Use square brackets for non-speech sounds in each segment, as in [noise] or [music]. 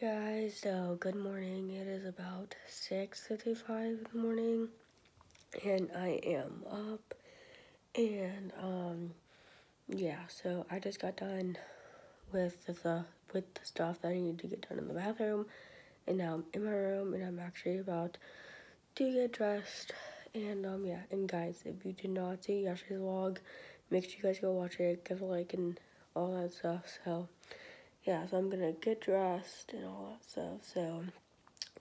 guys, so good morning. It is about 6.55 in the morning, and I am up, and, um, yeah, so I just got done with the, with the stuff that I need to get done in the bathroom, and now I'm in my room, and I'm actually about to get dressed, and, um, yeah, and guys, if you did not see yesterday's vlog, make sure you guys go watch it, give a like, and all that stuff, so yeah, so I'm gonna get dressed and all that stuff. So,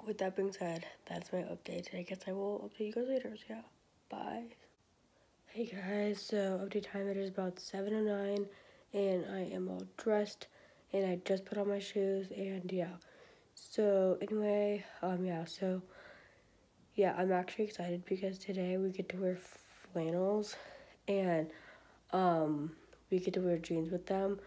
with that being said, that's my update. I guess I will update you guys later. So, yeah, bye. Hey guys, so update time it is about 7.09 and I am all dressed and I just put on my shoes and yeah. So, anyway, um, yeah, so yeah, I'm actually excited because today we get to wear flannels and um, we get to wear jeans with them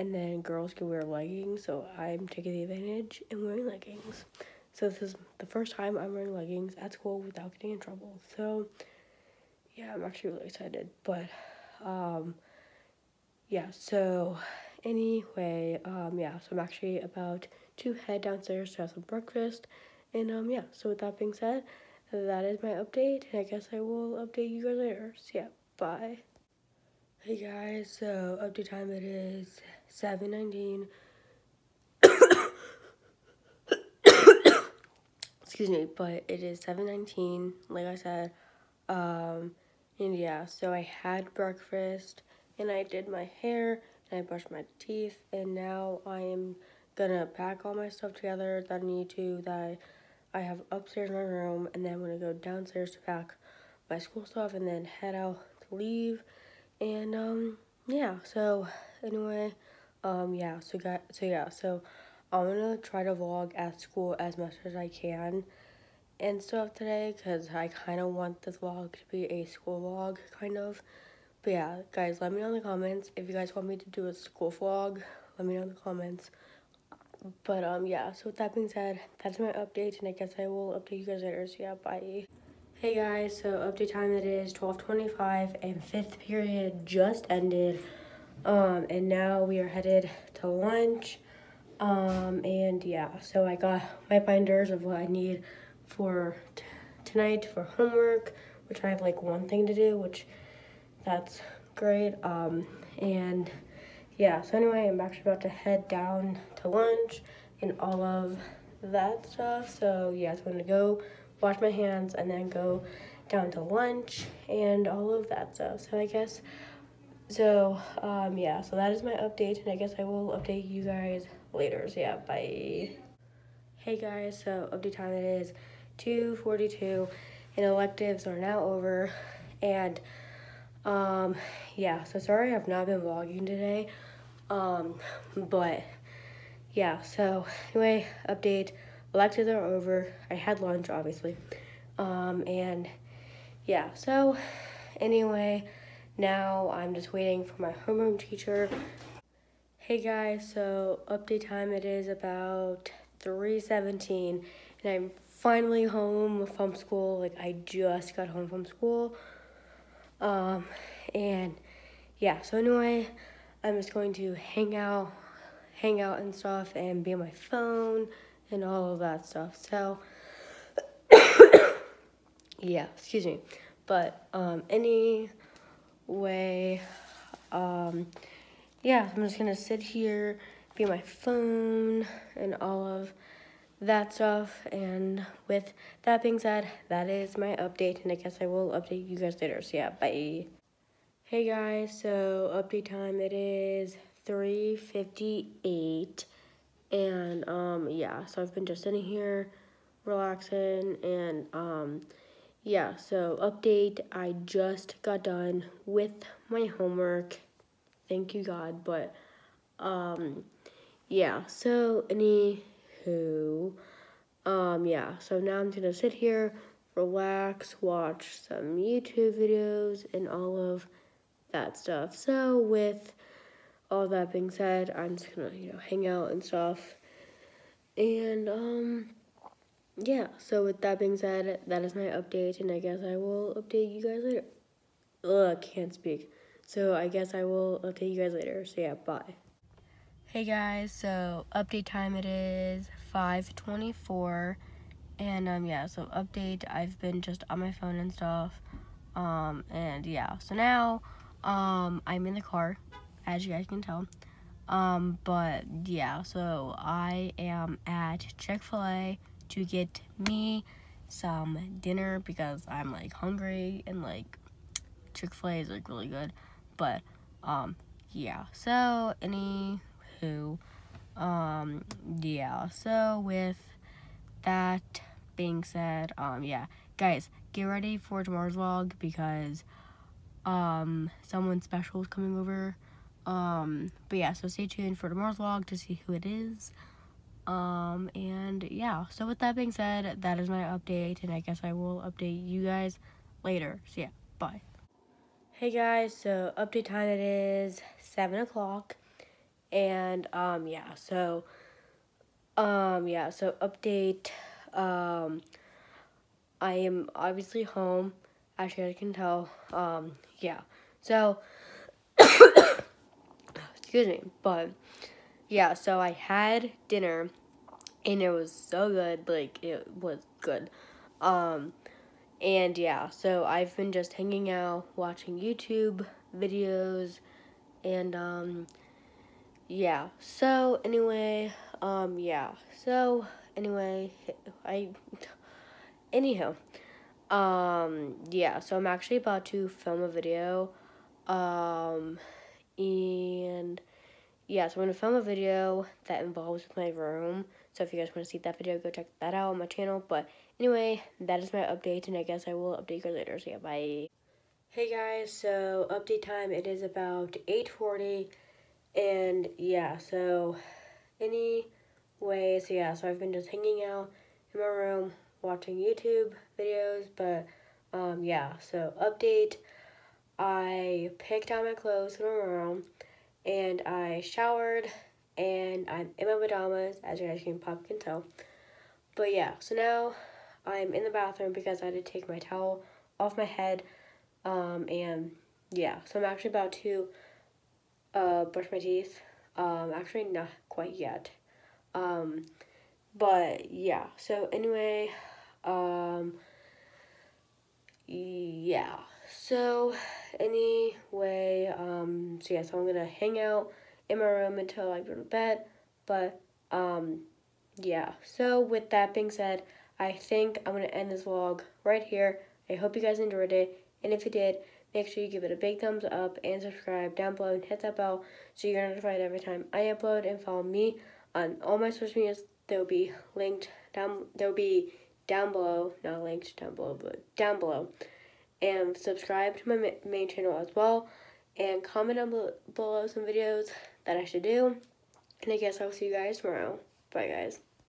and then girls can wear leggings. So I'm taking the advantage and wearing leggings. So this is the first time I'm wearing leggings at school without getting in trouble. So yeah, I'm actually really excited. But um, yeah, so anyway, um, yeah, so I'm actually about to head downstairs to have some breakfast. And um, yeah, so with that being said, that is my update. And I guess I will update you guys later. So yeah, bye. Hey guys, so update time it is 719. Excuse me, but it is 719, like I said. Um, and yeah, so I had breakfast and I did my hair and I brushed my teeth and now I am gonna pack all my stuff together that I need to that I, I have upstairs in my room and then I'm gonna go downstairs to pack my school stuff and then head out to leave and um yeah so anyway um yeah so got so yeah so i'm gonna try to vlog at school as much as i can and stuff today because i kind of want this vlog to be a school vlog kind of. But yeah guys let me know in the comments if you guys want me to do a school vlog. Let me know in the comments. But um yeah so with that being said that's my update and i guess i will update you guys later so yeah bye Hey guys, so update time it is 12.25 and fifth period just ended. Um, and now we are headed to lunch. Um, and yeah, so I got my binders of what I need for tonight for homework, which I have like one thing to do, which that's great. Um, and yeah, so anyway, I'm actually about to head down to lunch and all of that stuff. So yeah, so I'm gonna go wash my hands, and then go down to lunch and all of that stuff. So I guess, so um, yeah, so that is my update, and I guess I will update you guys later. So yeah, bye. Hey guys, so update time it is 2.42, and electives are now over, and um, yeah, so sorry I've not been vlogging today, um, but yeah, so anyway, update, electives are over. I had lunch, obviously. Um, and yeah, so anyway, now I'm just waiting for my homeroom teacher. Hey guys, so update time, it is about 3.17 and I'm finally home from school. Like I just got home from school. Um, and yeah, so anyway, I'm just going to hang out, hang out and stuff and be on my phone and all of that stuff. So, [coughs] yeah, excuse me. But, um, anyway, um, yeah, I'm just gonna sit here, be my phone, and all of that stuff. And with that being said, that is my update, and I guess I will update you guys later. So, yeah, bye. Hey guys, so update time, it is 3.58 and um, yeah, so I've been just sitting here relaxing and um, yeah, so update, I just got done with my homework. Thank you God, but um, yeah, so anywho, um, yeah, so now I'm gonna sit here, relax, watch some YouTube videos and all of that stuff. So with all that being said, I'm just gonna, you know, hang out and stuff. And, um, yeah, so with that being said, that is my update, and I guess I will update you guys later. Ugh, can't speak. So I guess I will update you guys later. So yeah, bye. Hey guys, so update time it is 5:24 and um yeah, so update I've been just on my phone and stuff. Um and yeah, so now um I'm in the car as you guys can tell. Um but yeah, so I am at Chick-fil-A to get me some dinner because I'm like hungry and like Chick-fil-A is like really good. But um yeah, so any who. Um, yeah, so with that being said, um, yeah, guys, get ready for tomorrow's vlog because, um, someone special is coming over. Um, but yeah, so stay tuned for tomorrow's vlog to see who it is. Um, and yeah, so with that being said, that is my update, and I guess I will update you guys later. So yeah, bye. Hey guys, so update time it is 7 o'clock and um yeah so um yeah so update um i am obviously home actually i can tell um yeah so excuse me but yeah so i had dinner and it was so good like it was good. Um and yeah so i've been just hanging out watching youtube videos and um yeah so anyway um yeah so anyway i [laughs] anyhow um yeah so i'm actually about to film a video um and yeah so i'm gonna film a video that involves my room. So if you guys want to see that video go check that out on my channel. But anyway that is my update and i guess i will update you later. So yeah bye. Hey guys so update time it is about 8:40 and yeah, so anyway, so yeah, so I've been just hanging out in my room watching YouTube videos, but um, yeah, so update, I picked out my clothes in my room, and I showered, and I'm in my pajamas, as you guys can probably can tell. But yeah, so now I'm in the bathroom because I had to take my towel off my head, um, and yeah, so I'm actually about to uh, brush my teeth. Um, actually, not quite yet. Um, but yeah, so anyway, um, yeah, so anyway, um, so yeah, so I'm gonna hang out in my room until I go to bed, but, um, yeah, so with that being said, I think I'm gonna end this vlog right here. I hope you guys enjoyed it, and if you did, Make sure you give it a big thumbs up and subscribe down below and hit that bell so you're notified every time I upload and follow me on all my social medias. They'll be linked down they'll be down below, not linked down below, but down below. And subscribe to my main channel as well and comment down below some videos that I should do. And I guess I'll see you guys tomorrow. Bye guys.